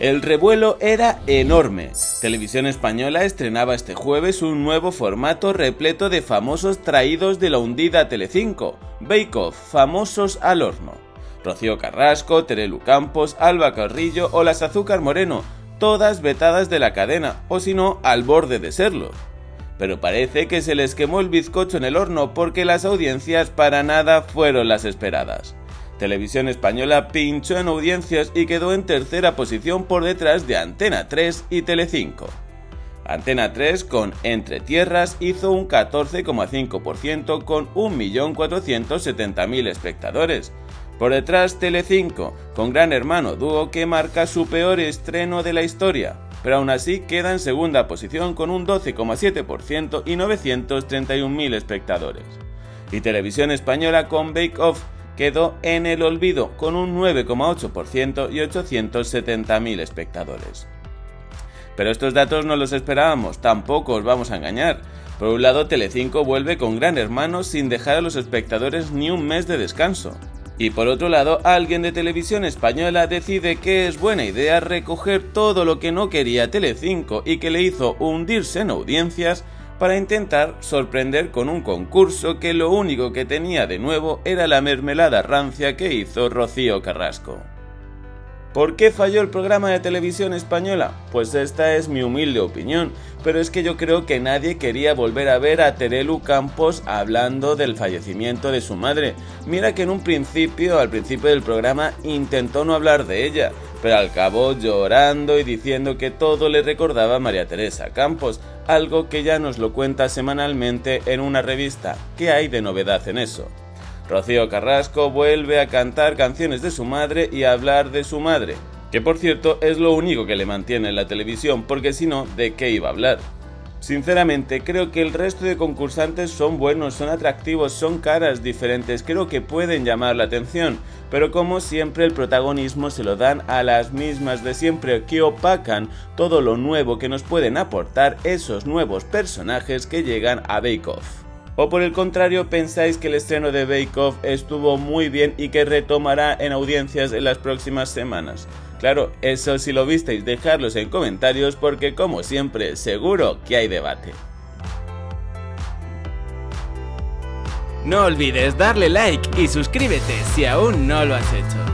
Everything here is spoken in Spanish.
El revuelo era enorme. Televisión Española estrenaba este jueves un nuevo formato repleto de famosos traídos de la hundida Telecinco, Bake Off, famosos al horno. Rocío Carrasco, Terelu Campos, Alba Carrillo o las Azúcar Moreno, todas vetadas de la cadena, o si no, al borde de serlo pero parece que se les quemó el bizcocho en el horno porque las audiencias para nada fueron las esperadas. Televisión Española pinchó en audiencias y quedó en tercera posición por detrás de Antena 3 y Telecinco. Antena 3 con Entre Tierras hizo un 14,5% con 1.470.000 espectadores. Por detrás Telecinco, con Gran Hermano Dúo que marca su peor estreno de la historia, pero aún así queda en segunda posición con un 12,7% y 931.000 espectadores. Y Televisión Española con Bake Off quedó en el olvido con un 9,8% y 870.000 espectadores. Pero estos datos no los esperábamos, tampoco os vamos a engañar. Por un lado, Telecinco vuelve con Gran Hermano sin dejar a los espectadores ni un mes de descanso. Y por otro lado, alguien de televisión española decide que es buena idea recoger todo lo que no quería Telecinco y que le hizo hundirse en audiencias para intentar sorprender con un concurso que lo único que tenía de nuevo era la mermelada rancia que hizo Rocío Carrasco. ¿Por qué falló el programa de televisión española? Pues esta es mi humilde opinión, pero es que yo creo que nadie quería volver a ver a Terelu Campos hablando del fallecimiento de su madre. Mira que en un principio, al principio del programa, intentó no hablar de ella, pero al cabo llorando y diciendo que todo le recordaba a María Teresa Campos, algo que ya nos lo cuenta semanalmente en una revista. ¿Qué hay de novedad en eso? Rocío Carrasco vuelve a cantar canciones de su madre y a hablar de su madre, que por cierto es lo único que le mantiene en la televisión, porque si no, ¿de qué iba a hablar? Sinceramente, creo que el resto de concursantes son buenos, son atractivos, son caras diferentes, creo que pueden llamar la atención, pero como siempre el protagonismo se lo dan a las mismas de siempre, que opacan todo lo nuevo que nos pueden aportar esos nuevos personajes que llegan a Bake Off. ¿O por el contrario pensáis que el estreno de Bake Off estuvo muy bien y que retomará en audiencias en las próximas semanas? Claro, eso si lo visteis, dejadlos en comentarios porque como siempre, seguro que hay debate. No olvides darle like y suscríbete si aún no lo has hecho.